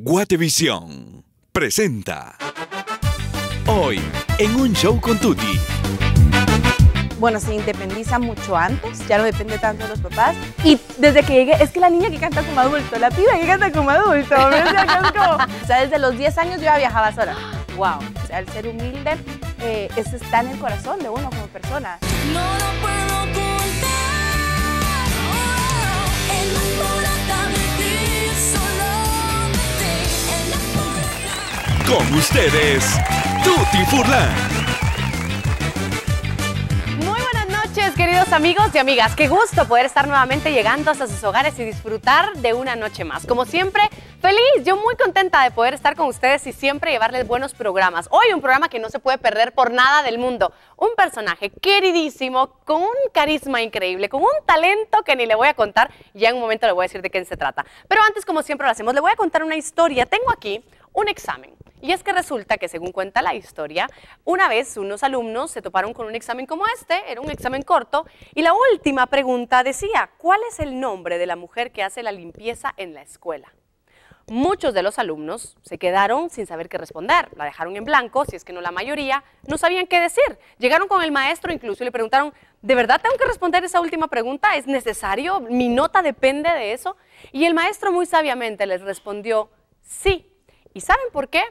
Guatevisión presenta Hoy en un show con Tuti. bueno, se independiza mucho antes, ya no depende tanto de los papás. Y desde que llegué, es que la niña que canta como adulto, la piba que canta como adulto, o sea, desde los 10 años yo ya viajaba sola. Wow, o sea, el ser humilde, eh, eso está en el corazón de uno como persona. No lo Con ustedes, Tuti Furlan. Muy buenas noches, queridos amigos y amigas. Qué gusto poder estar nuevamente llegando hasta sus hogares y disfrutar de una noche más. Como siempre, feliz, yo muy contenta de poder estar con ustedes y siempre llevarles buenos programas. Hoy un programa que no se puede perder por nada del mundo. Un personaje queridísimo, con un carisma increíble, con un talento que ni le voy a contar. Ya en un momento le voy a decir de qué se trata. Pero antes, como siempre lo hacemos, le voy a contar una historia. Tengo aquí un examen. Y es que resulta que, según cuenta la historia, una vez unos alumnos se toparon con un examen como este, era un examen corto, y la última pregunta decía, ¿cuál es el nombre de la mujer que hace la limpieza en la escuela? Muchos de los alumnos se quedaron sin saber qué responder, la dejaron en blanco, si es que no la mayoría, no sabían qué decir. Llegaron con el maestro incluso y le preguntaron, ¿de verdad tengo que responder esa última pregunta? ¿Es necesario? ¿Mi nota depende de eso? Y el maestro muy sabiamente les respondió, sí. ¿Y saben por qué?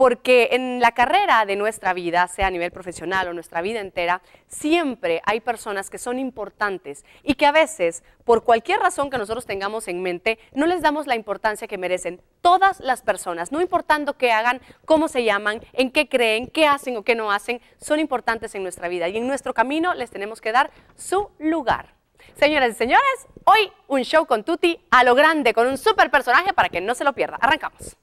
Porque en la carrera de nuestra vida, sea a nivel profesional o nuestra vida entera, siempre hay personas que son importantes y que a veces, por cualquier razón que nosotros tengamos en mente, no les damos la importancia que merecen. Todas las personas, no importando qué hagan, cómo se llaman, en qué creen, qué hacen o qué no hacen, son importantes en nuestra vida y en nuestro camino les tenemos que dar su lugar. Señoras y señores, hoy un show con Tuti a lo grande, con un super personaje para que no se lo pierda. Arrancamos.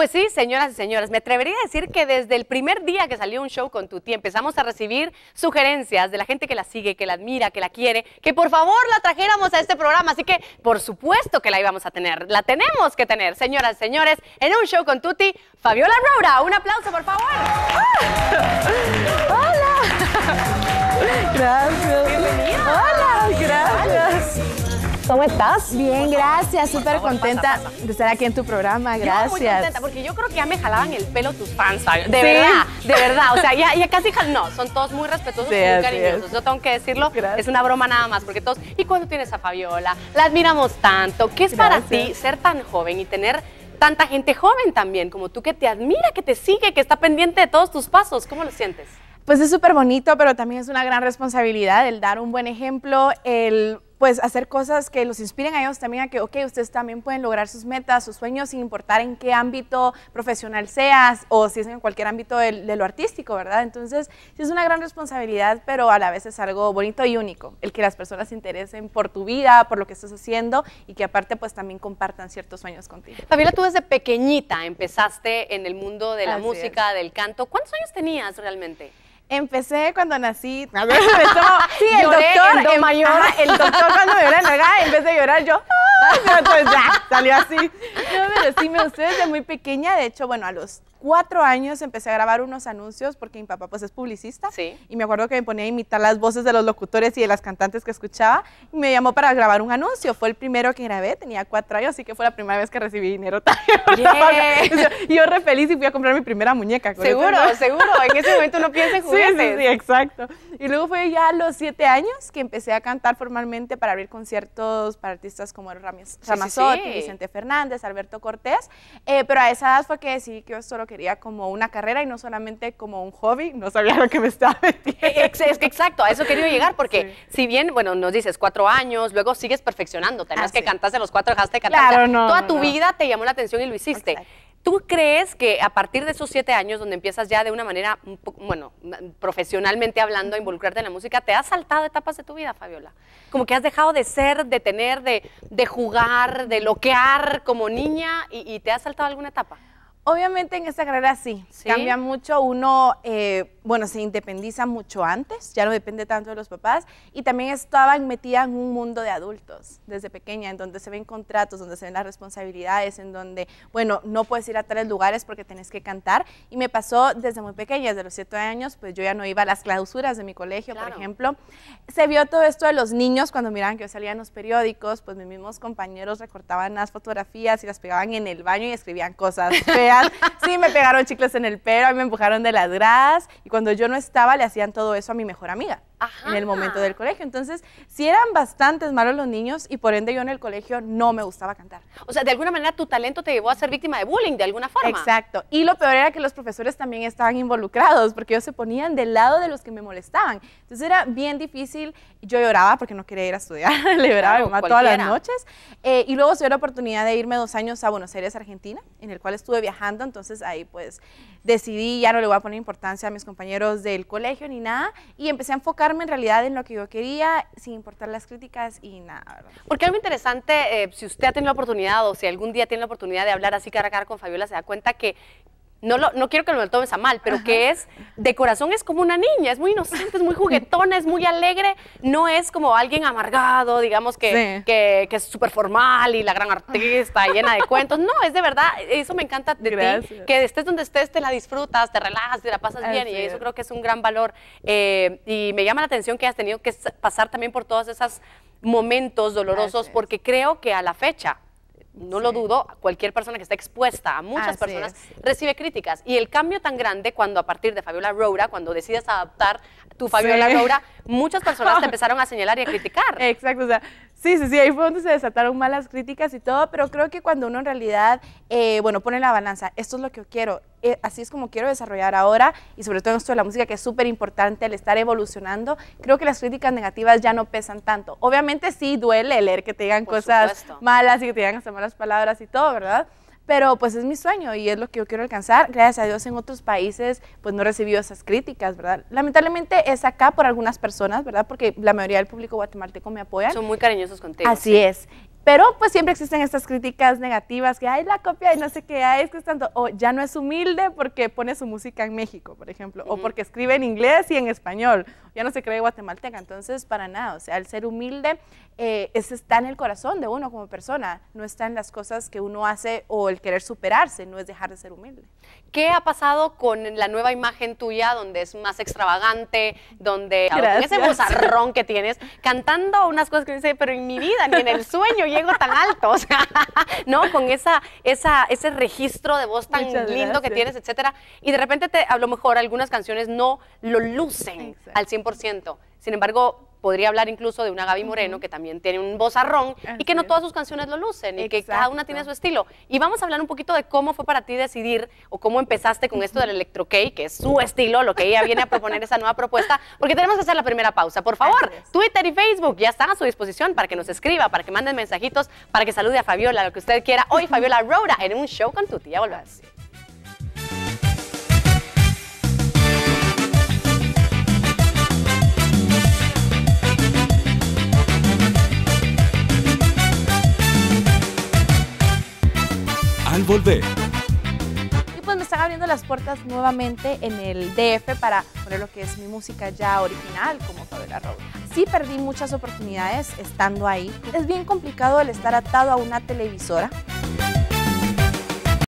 Pues sí, señoras y señores, me atrevería a decir que desde el primer día que salió un show con Tuti empezamos a recibir sugerencias de la gente que la sigue, que la admira, que la quiere, que por favor la trajéramos a este programa. Así que por supuesto que la íbamos a tener, la tenemos que tener, señoras y señores, en un show con Tuti, Fabiola Roura. Un aplauso, por favor. Gracias. Bienvenida. Hola, gracias. ¿Cómo estás? Bien, gracias, súper contenta pasa, pasa. de estar aquí en tu programa, Yo muy gracias. contenta porque yo creo que ya me jalaban el pelo tus fans. De Sí. verdad, de verdad. O sea, ya, ya casi jal- no, son todos muy respetuosos Sí, y muy cariñosos. es. Yo tengo que decirlo, Gracias. es una broma nada más, porque todos. ¿Y cuándo tienes a Fabiola? La admiramos tanto. ¿Qué es para Gracias. ti ser tan joven y tener tanta gente joven también como tú que te admira, que te sigue, que está pendiente de todos tus pasos? ¿Cómo lo sientes? Pues es súper bonito, pero también es una gran responsabilidad el dar un buen ejemplo, el pues hacer cosas que los inspiren a ellos también a que, ok, ustedes también pueden lograr sus metas, sus sueños, sin importar en qué ámbito profesional seas o si es en cualquier ámbito de, lo artístico, ¿verdad? Entonces, sí es una gran responsabilidad, pero a la vez es algo bonito y único, el que las personas se interesen por tu vida, por lo que estás haciendo y que aparte pues también compartan ciertos sueños contigo. Fabiola, tú desde pequeñita empezaste en el mundo de la Así música, del canto. ¿Cuántos años tenías realmente? Empecé cuando nací. A ver, tomo- sí, el Lloré doctor, do em- mayor. ajá, el doctor cuando me vio la nalgada, vez de llorar, yo. Entonces ya, salió así. No, pero sí me gustó desde muy pequeña. De hecho, bueno, a los cuatro años empecé a grabar unos anuncios porque mi papá pues es publicista. Sí. Y me acuerdo que me ponía a imitar las voces de los locutores y de las cantantes que escuchaba. Y me llamó para grabar un anuncio. Fue el primero que grabé, tenía cuatro años, así que fue la primera vez que recibí dinero también. Yeah. Y yo re feliz y fui a comprar mi primera muñeca. Seguro, ¿no? seguro. En ese momento uno piensa en Sí, juguetes. sí, sí, exacto. Y luego fue ya a los siete años que empecé a cantar formalmente para abrir conciertos para artistas como el Ramis- sí, Ramazotti, sí. Vicente Fernández, Alberto Cortés. Eh, pero a esa edad fue que decidí que yo solo quería como una carrera y no solamente como un hobby. No sabía lo que me estaba metiendo. Que exacto, a eso quería llegar, porque si bien, bueno, nos dices cuatro años, luego sigues perfeccionando, no Ah, que cantaste los cuatro, dejaste de cantar. Claro, o sea, no, Toda no, tu no. vida te llamó la atención y lo hiciste. Exacto. ¿Tú crees que a partir de esos siete años, donde empiezas ya de una manera, bueno, profesionalmente hablando, a involucrarte en la música, te has saltado etapas de tu vida, Fabiola? Como que has dejado de ser, de tener, de, de jugar, de loquear como niña y, y te has saltado alguna etapa. Obviamente en esta carrera sí, ¿Sí? cambia mucho. Uno eh, bueno, se independiza mucho antes, ya no depende tanto de los papás, y también estaba metida en un mundo de adultos desde pequeña, en donde se ven contratos, donde se ven las responsabilidades, en donde, bueno, no puedes ir a tales lugares porque tenés que cantar, y me pasó desde muy pequeña, desde los siete años, pues yo ya no iba a las clausuras de mi colegio, Claro. por ejemplo. Se vio todo esto de los niños cuando miraban que yo salía en los periódicos, pues mis mismos compañeros recortaban las fotografías y las pegaban en el baño y escribían cosas feas. Sí, me pegaron chicles en el pelo, me empujaron de las gradas y cuando yo no estaba le hacían todo eso a mi mejor amiga en el momento Ajá. del colegio. Entonces, sí eran bastantes malos los niños y por ende yo en el colegio no me gustaba cantar. O sea, de alguna manera tu talento te llevó a ser víctima de bullying, de alguna forma. Exacto. Y lo peor era que los profesores también estaban involucrados porque ellos se ponían del lado de los que me molestaban. Entonces era bien difícil. Yo lloraba porque no quería ir a estudiar. Le lloraba a Claro, mamá todas las noches. Eh, y luego se dio la oportunidad de irme dos años a Buenos Aires, Argentina, en el cual estuve viajando. Entonces ahí pues decidí, ya no le voy a poner importancia a mis compañeros del colegio ni nada. Y empecé a enfocarme en realidad en lo que yo quería, sin importar las críticas y nada. ¿verdad? Porque algo interesante, eh, si usted ha tenido la oportunidad o si algún día tiene la oportunidad de hablar así cara a cara con Fabiola, se da cuenta que no, lo, no quiero que me lo tomes a mal, pero que es, de corazón es como una niña, es muy inocente, es muy juguetona, es muy alegre, no es como alguien amargado, digamos que, Sí. que, que es súper formal y la gran artista, llena de cuentos. No, es de verdad, eso me encanta de ti, que estés donde estés, te la disfrutas, te relajas, te la pasas bien y eso es. creo que es un gran valor. Eh, y me llama la atención que has tenido que pasar también por todos esos momentos dolorosos, porque creo que a la fecha, no lo dudo, cualquier persona que está expuesta a muchas Así personas es. recibe críticas. Y el cambio tan grande cuando a partir de Fabiola Roura, cuando decides adaptar tu Fabiola Sí. Roura, muchas personas te empezaron a señalar y a criticar. Exacto, o sea, sí, sí, sí, ahí fue donde se desataron malas críticas y todo, pero creo que cuando uno en realidad, eh, bueno, pone la balanza, esto es lo que yo quiero, eh, así es como quiero desarrollar ahora, y sobre todo en esto de la música, que es súper importante al estar evolucionando, creo que las críticas negativas ya no pesan tanto. Obviamente sí duele leer que te digan Por cosas supuesto. malas y que te digan hasta malas palabras y todo, ¿verdad? Pero pues es mi sueño y es lo que yo quiero alcanzar. Gracias a Dios en otros países pues no he recibido esas críticas, ¿verdad? Lamentablemente es acá por algunas personas, ¿verdad? Porque la mayoría del público guatemalteco me apoya. Son muy cariñosos contigo. Así es. Pero pues siempre existen estas críticas negativas que hay la copia y no sé qué, ay, es que es tanto, o ya no es humilde porque pone su música en México, por ejemplo, o porque escribe en inglés y en español, ya no se cree guatemalteca, entonces para nada, o sea, el ser humilde eh, es, está en el corazón de uno como persona, no está en las cosas que uno hace o el querer superarse, no es dejar de ser humilde. ¿Qué ha pasado con la nueva imagen tuya, donde es más extravagante, donde con ese bozarrón que tienes, cantando unas cosas que dice, pero en mi vida, ni en el sueño llego tan alto, o sea, ¿no? Con esa, esa, ese registro de voz tan Muchas lindo que tienes, etcétera, y de repente te, a lo mejor algunas canciones no lo lucen Exacto. al 100%. Sin embargo, podría hablar incluso de una Gaby Moreno que también tiene un vozarrón y que no todas sus canciones lo lucen y que cada una tiene su estilo. Y vamos a hablar un poquito de cómo fue para ti decidir o cómo empezaste con esto del electro que es su estilo, lo que ella viene a proponer esa nueva propuesta, porque tenemos que hacer la primera pausa. Por favor. Twitter y Facebook ya están a su disposición para que nos escriba, para que manden mensajitos, para que salude a Fabiola, lo que usted quiera. Hoy Fabiola Roura en un show con Tuti. Ya volvemos. Al volver, Y pues me están abriendo las puertas nuevamente en el DF para poner lo que es mi música ya original como Fabiola Road. Sí perdí muchas oportunidades estando ahí. Es bien complicado el estar atado a una televisora